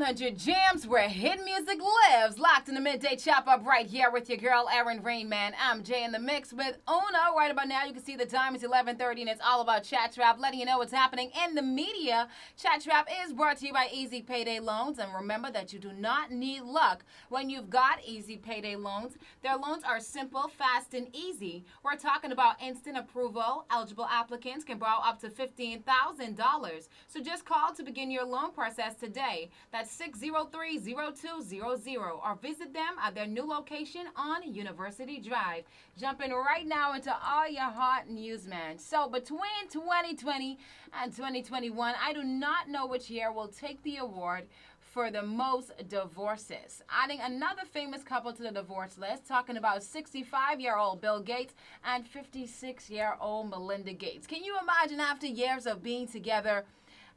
100 Jamz where hit music lives. Locked in the midday chop up right here with your girl Erin Rainman. I'm Jay in the mix with Una. Right about now, you can see the time is 11:30 and it's all about Chat Trap, letting you know what's happening in the media. Chat Trap is brought to you by Easy Payday Loans, and remember that you do not need luck when you've got Easy Payday Loans. Their loans are simple, fast, and easy. We're talking about instant approval. Eligible applicants can borrow up to $15,000. So just call to begin your loan process today. That's 603-0200 or visit them at their new location on University Drive. Jumping right now into all your hot news, man. So between 2020 and 2021, I do not know which year will take the award for the most divorces. Adding another famous couple to the divorce list, talking about 65 year old Bill Gates and 56 year old Melinda Gates. Can you imagine after years of being together?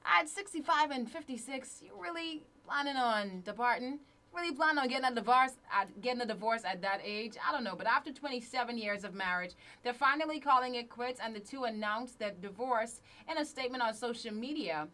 At 65 and 56, you really planning on departing? Really planning on getting a divorce at getting a divorce at that age? I don't know, but after 27 years of marriage, they're finally calling it quits, and the two announced their divorce in a statement on social media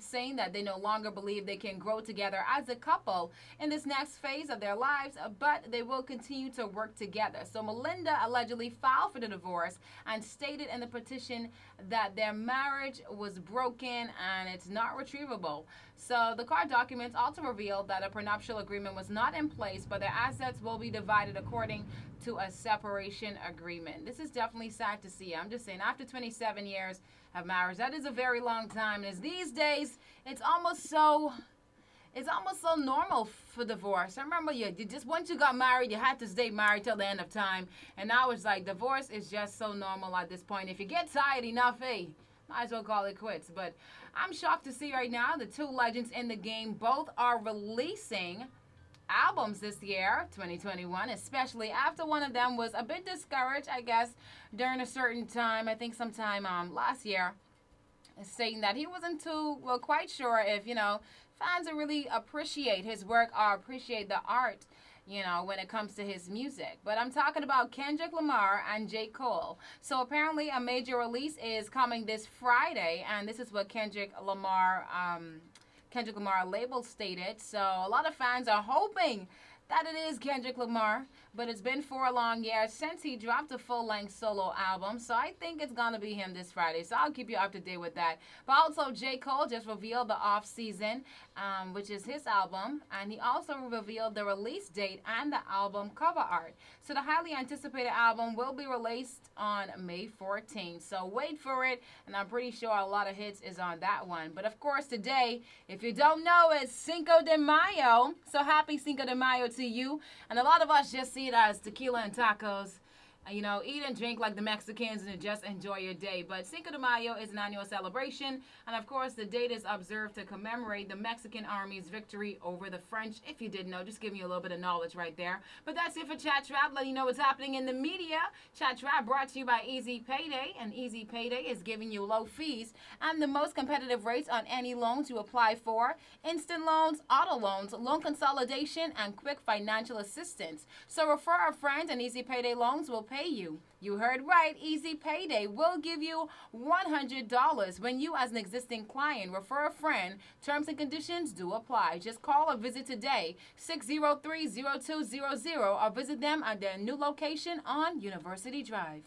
saying that they no longer believe they can grow together as a couple in this next phase of their lives, but they will continue to work together. So Melinda allegedly filed for the divorce and stated in the petition that their marriage was broken and it's not retrievable. So the court documents also revealed that a prenuptial agreement was not in place, but their assets will be divided according to a separation agreement. This is definitely sad to see. I'm just saying, after 27 years of marriage, that is a very long time. And as these days, it's almost so it's almost so normal for divorce. I remember you, you just once you got married, you had to stay married till the end of time. And now it's like divorce is just so normal at this point. If you get tired enough, hey, might as well call it quits. But I'm shocked to see right now the two legends in the game both are releasing albums this year, 2021, especially after one of them was a bit discouraged, I guess, during a certain time. I think sometime um, last year, saying that he wasn't too well quite sure if you know fans really appreciate his work or appreciate the art you know, when it comes to his music. But I'm talking about Kendrick Lamar and J. Cole. So apparently a major release is coming this Friday, and this is what Kendrick Lamar, um, Kendrick Lamar label stated. So a lot of fans are hoping that it is Kendrick Lamar, but it's been four long years since he dropped a full length solo album, so I think it's gonna be him this Friday. So I'll keep you up to date with that. But also, J. Cole just revealed the off season, um, which is his album, and he also revealed the release date and the album cover art. So the highly anticipated album will be released on May 14th. So wait for it, and I'm pretty sure a lot of hits is on that one. But of course, today, if you don't know, it's Cinco de Mayo. So happy Cinco de Mayo to you. And a lot of us just see it as tequila and tacos you know, eat and drink like the Mexicans and just enjoy your day. But Cinco de Mayo is an annual celebration, and of course, the date is observed to commemorate the Mexican Army's victory over the French. If you didn't know, just give me a little bit of knowledge right there. But that's it for Chat Trap, letting you know what's happening in the media. Chat Trap brought to you by Easy Payday, and Easy Payday is giving you low fees and the most competitive rates on any loans you apply for instant loans, auto loans, loan consolidation, and quick financial assistance. So refer a friend, and Easy Payday loans will pay pay you. You heard right. Easy Payday will give you $100 when you, as an existing client, refer a friend. Terms and conditions do apply. Just call or visit today 603 0200 or visit them at their new location on University Drive.